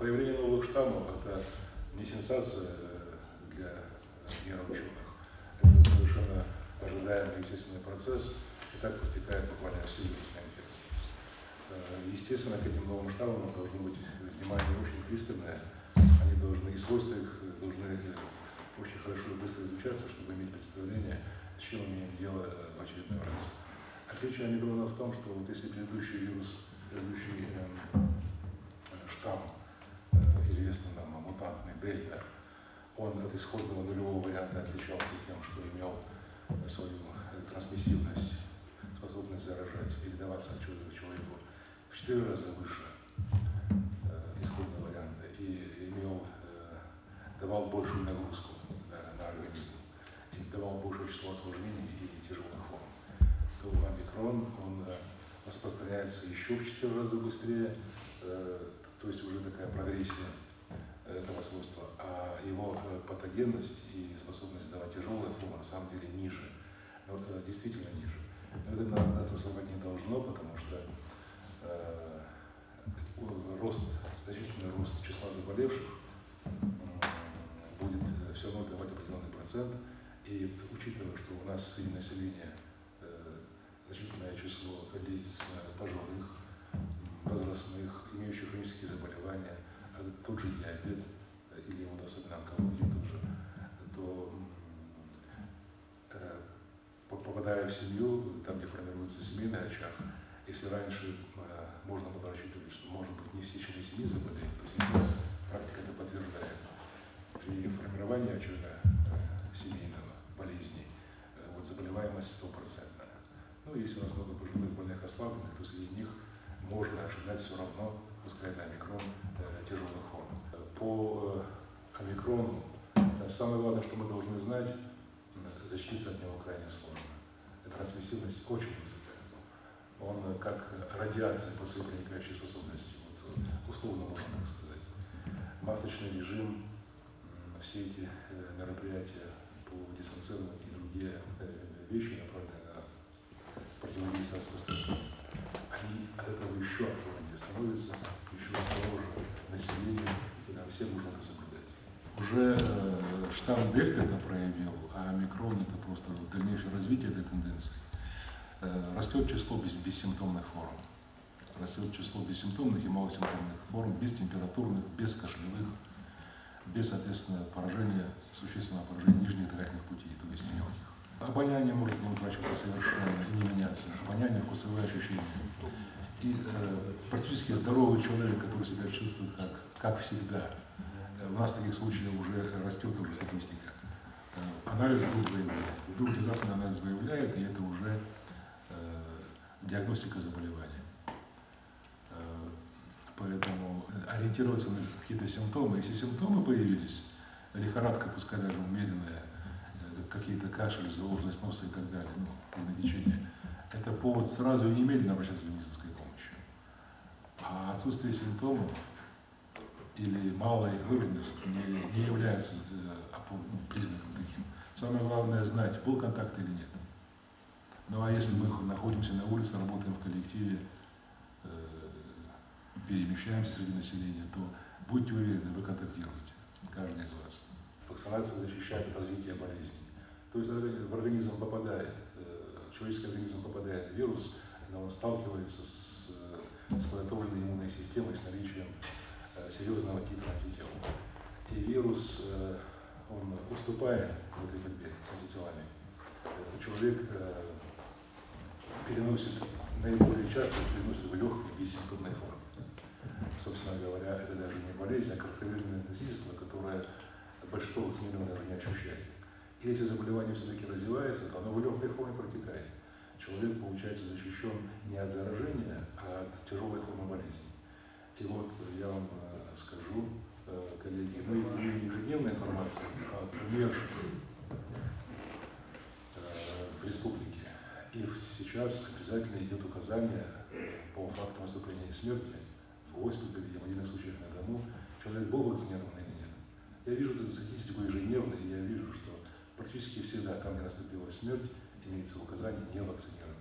Появление новых штаммов – это не сенсация для нейроученых. Это совершенно ожидаемый естественный процесс, и так протекает буквально все вирусные инфекции. Естественно, к этим новым штаммам должно быть внимание очень пристальное. Они должны, и свойства их должны очень хорошо и быстро изучаться, чтобы иметь представление, с чем имеем дело в очередной раз. Отличие омикрона в том, что вот если предыдущий вирус, предыдущий он от исходного нулевого варианта отличался тем, что имел свою трансмиссивность, способность заражать, передаваться от человека к человеку в четыре раза выше э, исходного варианта и имел, э, давал большую нагрузку на, на организм и давал большее число осложнений и тяжелых форм, то омикрон, он э, распространяется еще в четыре раза быстрее, то есть уже такая прогрессия этого свойства, а его патогенность и способность давать тяжелые формы на самом деле ниже, действительно ниже. Это нас не должно, потому что э, рост, значительный рост числа заболевших э, будет все равно давать определенный процент. И учитывая, что у нас среди населения э, значительное число лиц пожилых, возрастных, имеющих хронические заболевания, тот же диабет или вот особенно онкология тоже, то попадая в семью, там, где формируется семейный очаг, если раньше э, можно было рассчитывать, что, может быть, не все члены семьи заболеют, то сейчас практика это подтверждает. При формировании очага э, семейного болезни э, вот заболеваемость стопроцентная. Ну, если у нас много пожилых больных ослабленных, то среди них можно ожидать все равно, пускай это омикрон, э, тяжелых форм. По э, омикрону э, самое главное, что мы должны знать, защититься от него крайне сложно. И трансмиссивность очень высокая. Он как радиация по своей проникающей способности, вот, условно можно так сказать. Масочный режим, все эти э, мероприятия по дистанционным и другие э, вещи, направленные на противодействие распространению, они от этого еще актуальнее становятся, еще осторожнее население, и нам всем нужно это соблюдать. Уже э, штамм Дельта это проявил, а омикрон это просто дальнейшее развитие этой тенденции. Э, растет число бессимптомных форм. Растет число бессимптомных и малосимптомных форм, без температурных, без кашлевых, без, соответственно, поражения, существенного поражения нижних дыхательных путей, то есть легких. Обоняние может не утрачиваться совершенно и не меняться. Обоняние, вкусовые ощущения. И э, практически здоровый человек, который себя чувствует как, как всегда, у нас таких случаев уже растет уже статистика. Э, анализ вдруг выявляет. Вдруг внезапно анализ выявляет, и это уже э, диагностика заболевания. Э, поэтому ориентироваться на какие-то симптомы. Если симптомы появились, лихорадка, пускай даже умеренная, э, какие-то кашель, заложенность носа и так далее, ну, кровотечение, это повод сразу и немедленно обращаться за медицинской помощью. А отсутствие симптомов или малая выгодность не, не является э, признаком таким. Самое главное знать, был контакт или нет. Ну а если мы находимся на улице, работаем в коллективе, э, перемещаемся среди населения, то будьте уверены, вы контактируете, каждый из вас. Вакцинация защищает от развития болезни. То есть в организм попадает, э, человеческий организм попадает вирус, когда он сталкивается с, с подготовленной иммунной системой, с наличием Э, серьезного типа антител. И вирус, э, он уступает в этой борьбе с антителами. Э, человек переносит, наиболее часто переносит в легкой бессимптомной форме. Собственно говоря, это даже не болезнь, а кратковременное носительство, которое большинство вакцинированных даже не ощущает. И если заболевание все-таки развивается, то оно в легкой форме протекает. Человек, получается, защищен не от заражения, а от тяжелой формы болезни. И вот я вам э, скажу, э, коллеги, мы имеем ежедневную информацию о умерших э, в республике. И сейчас обязательно идет указание по факту наступления смерти в госпитале в отдельных случаях на дому, человек был вакцинирован или нет. Я вижу эту статистику ежедневно, и я вижу, что практически всегда, где наступила смерть, имеется указание не вакцинирован.